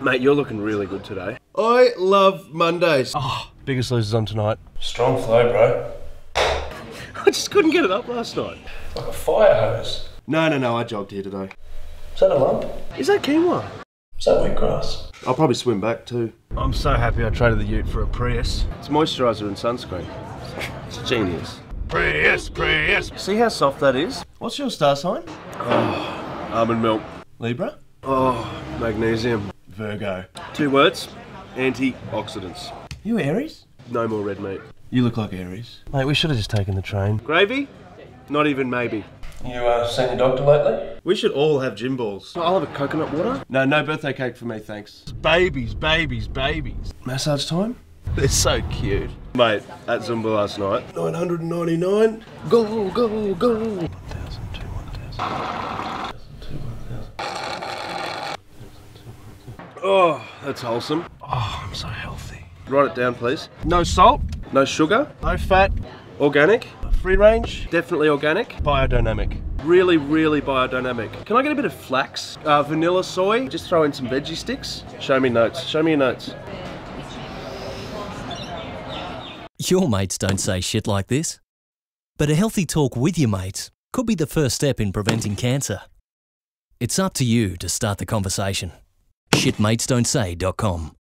Mate, you're looking really good today. I love Mondays. Oh, biggest losers on tonight. Strong flow, bro. I just couldn't get it up last night. Like a fire hose. No, no, no, I jogged here today. Is that a lump? Is that quinoa? Is that wheat grass? I'll probably swim back too. I'm so happy I traded the ute for a Prius. It's moisturiser and sunscreen. It's genius. Prius, Prius. See how soft that is? What's your star sign? Oh, almond milk. Libra? Oh, magnesium. Virgo. Two words, antioxidants. You Aries? No more red meat. You look like Aries. Mate, we should have just taken the train. Gravy? Not even maybe. You uh, seen your doctor lately? We should all have gym balls. I'll have a coconut water. No, no birthday cake for me, thanks. Babies, babies, babies. Massage time? They're so cute. Mate, at Zumba last night. 999. Go, go, go. Oh, that's wholesome. Oh, I'm so healthy. Write it down, please. No salt, no sugar, no fat, organic, free range, definitely organic, biodynamic. Really, really biodynamic. Can I get a bit of flax? Uh, vanilla soy, just throw in some veggie sticks. Show me notes, show me your notes. Your mates don't say shit like this. But a healthy talk with your mates could be the first step in preventing cancer. It's up to you to start the conversation. ShitMatesDon'tSay.com